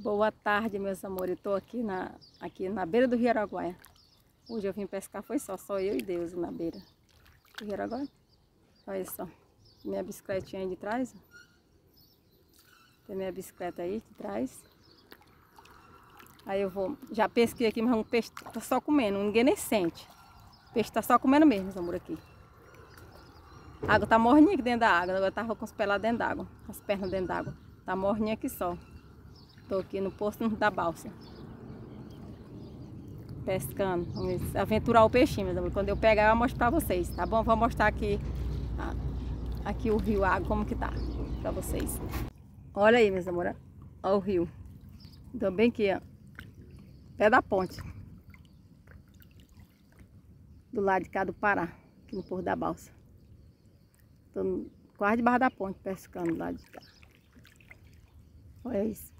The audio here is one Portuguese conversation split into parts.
Boa tarde, meus amores. Estou aqui na, aqui na beira do Rio Araguaia. Hoje eu vim pescar, foi só, só eu e Deus na beira do Rio Araguaia. Olha só, minha bicicletinha aí de trás. Tem minha bicicleta aí de trás. Aí eu vou, já pesquei aqui, mas um peixe tá só comendo, ninguém nem sente. O peixe tá só comendo mesmo, meus amores, aqui. A água tá morninha aqui dentro da água, agora tava com os pés lá dentro d'água, as pernas dentro d'água. Tá morninha aqui só. Tô aqui no posto da balsa. Pescando. Vamos aventurar o peixinho, meus amores. Quando eu pegar, eu mostro pra vocês, tá bom? Vou mostrar aqui, aqui o rio, a água, como que tá, pra vocês. Olha aí, meus amores. Olha o rio. Então, bem aqui, ó. Pé da ponte. Do lado de cá do Pará, aqui no Porto da Balsa. Tô quase debaixo da ponte pescando do lado de cá. Olha isso.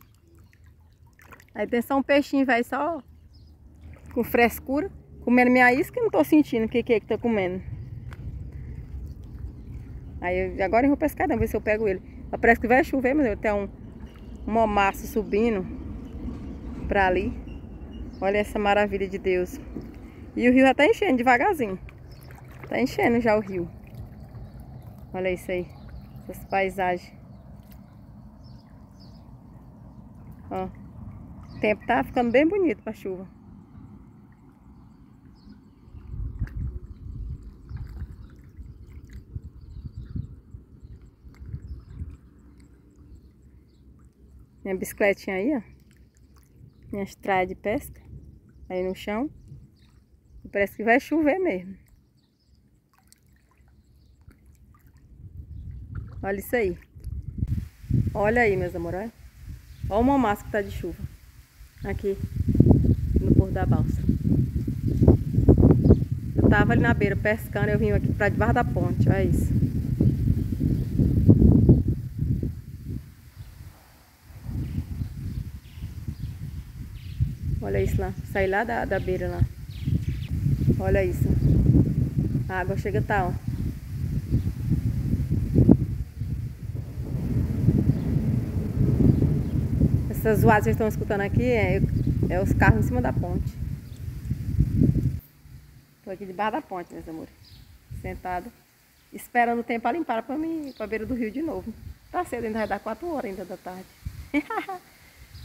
Aí tem só um peixinho, velho, só com frescura. Comendo minha isca não tô sentindo o que, que é que tá comendo. Aí agora eu vou pescar, não, ver se eu pego ele. Parece que vai chover, mas eu tenho um momaço subindo pra ali. Olha essa maravilha de Deus. E o rio já tá enchendo devagarzinho. Tá enchendo já o rio. Olha isso aí. Essa paisagem. Ó. O tempo tá ficando bem bonito para chuva. Minha bicicletinha aí, ó. Minha estrada de pesca. Aí no chão. parece que vai chover mesmo. Olha isso aí. Olha aí, meus amores. Olha o mamaço que tá de chuva aqui no Porto da Balsa. Eu tava ali na beira pescando, eu vim aqui para debaixo da ponte, olha isso. Olha isso lá, saí lá da, da beira lá. Olha isso. A água chega tá, ó. Essas zoadas que estão escutando aqui é, é os carros em cima da ponte. Estou aqui debaixo da ponte, meus amores. Sentada. Esperando o tempo para limpar para mim para beira do rio de novo. Tá cedo, ainda vai dar 4 horas ainda da tarde.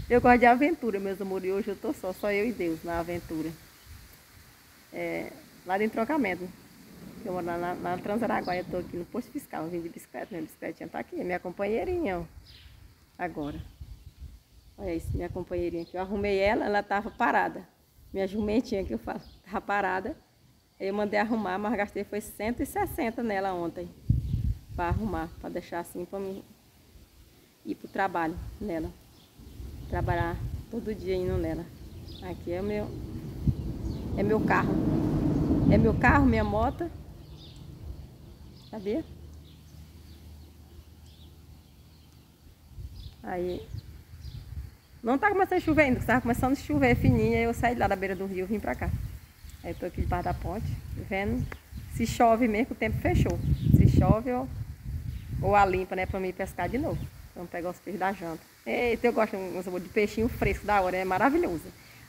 eu gosto de aventura, meus amores. Hoje eu tô só, só eu e Deus na aventura. É, lá de entroncamento. Eu moro lá na, na Transaraguaia, eu aqui no posto fiscal, vim de bicicleta, minha bicicletinha tá aqui, minha companheirinha, ó. Agora. Olha isso, minha companheirinha aqui. Eu arrumei ela, ela estava parada. Minha jumentinha que eu falo, estava parada. Eu mandei arrumar, mas gastei foi 160 nela ontem. Para arrumar, para deixar assim para mim ir para o trabalho nela. Trabalhar todo dia indo nela. Aqui é meu, é meu carro. É meu carro, minha moto. Sabia? Aí não tá começando a chover ainda, estava começando a chover fininha, eu saí lá da beira do rio e vim pra cá. Aí eu tô aqui debaixo da ponte, vendo se chove mesmo, o tempo fechou. Se chove ou, ou a limpa, né, pra mim pescar de novo. Vamos pegar os peixes da janta. Eita, eu gosto de peixinho fresco da hora, é maravilhoso.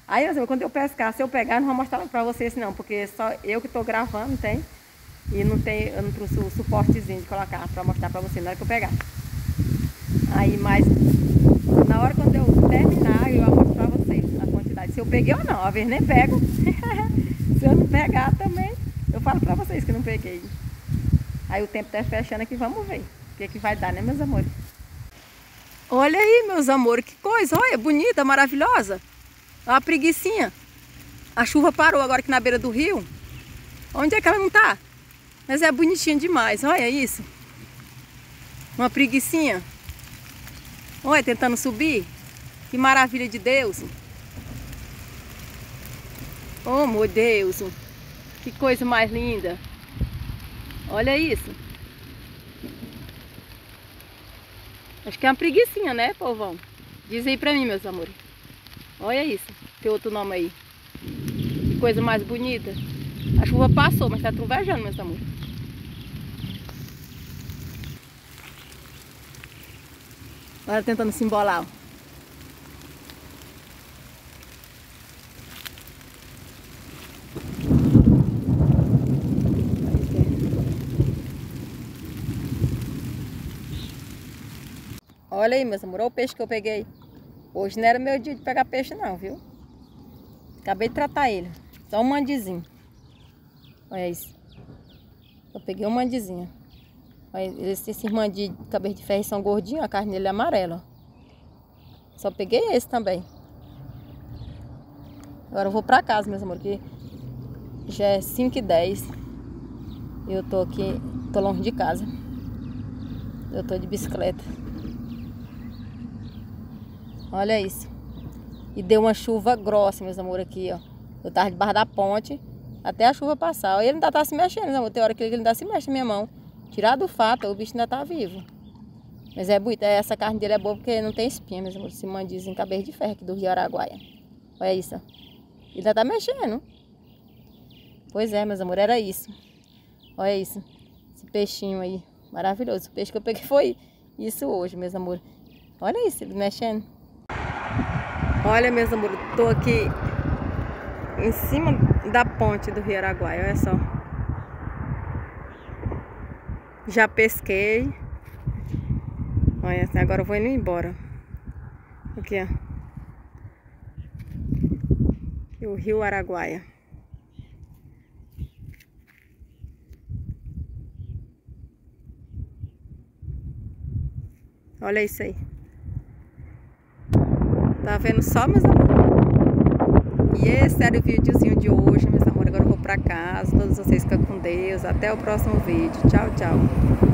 Aí, assim, quando eu pescar, se eu pegar, não vou mostrar pra vocês não, porque só eu que tô gravando, tem. E não tem, eu não trouxe o suportezinho de colocar pra mostrar pra vocês na hora que eu pegar. Aí, mas na hora quando eu terminar, eu vou mostrar pra vocês a quantidade. Se eu peguei ou não, a vez nem pego. Se eu não pegar também, eu falo pra vocês que não peguei. Aí o tempo tá fechando aqui, vamos ver o que, que vai dar, né, meus amores? Olha aí, meus amores, que coisa, olha, bonita, maravilhosa. Olha a preguiçinha. A chuva parou agora aqui na beira do rio. Onde é que ela não tá? Mas é bonitinha demais, olha isso. Uma preguiçinha. Olha, tentando subir. Que maravilha de Deus. Oh, meu Deus. Que coisa mais linda. Olha isso. Acho que é uma preguiçinha, né, povão? Diz aí pra mim, meus amores. Olha isso. Tem outro nome aí. Que coisa mais bonita. A chuva passou, mas tá trovejando, meus amores. Olha tentando se embolar. Olha aí, meus amores, olha o peixe que eu peguei. Hoje não era meu dia de pegar peixe não, viu? Acabei de tratar ele. Só um mandizinho. Olha isso. Eu peguei um mandizinho. Olha, esses mandi de cabeça de ferro são gordinhos, a carne dele é amarela. Só peguei esse também. Agora eu vou pra casa, meus amores, que já é 5 e 10 Eu tô aqui, tô longe de casa. Eu tô de bicicleta. Olha isso. E deu uma chuva grossa, meus amores, aqui, ó. Eu tava debaixo da ponte até a chuva passar. Ele ainda tá se mexendo, meus amores. Tem hora que ele ainda se mexe na minha mão. Tirar do fato, o bicho ainda tá vivo. Mas é bonito, essa carne dele é boa porque não tem espinha, meus amores. Se mandiz em cabeça de ferro aqui do Rio Araguaia. Olha isso, ó. Ele ainda tá mexendo. Pois é, meus amores, era isso. Olha isso. Esse peixinho aí. Maravilhoso. O peixe que eu peguei foi isso hoje, meus amores. Olha isso, ele mexendo. Olha, meus amores, tô aqui em cima da ponte do Rio Araguaia. Olha só. Já pesquei. Olha, agora eu vou indo embora. Aqui, ó. o rio Araguaia. Olha isso aí. Tá vendo só, meus amores? E esse era o videozinho de hoje, meus amores. Agora eu vou pra casa. Todos vocês ficam com Deus. Até o próximo vídeo. Tchau, tchau.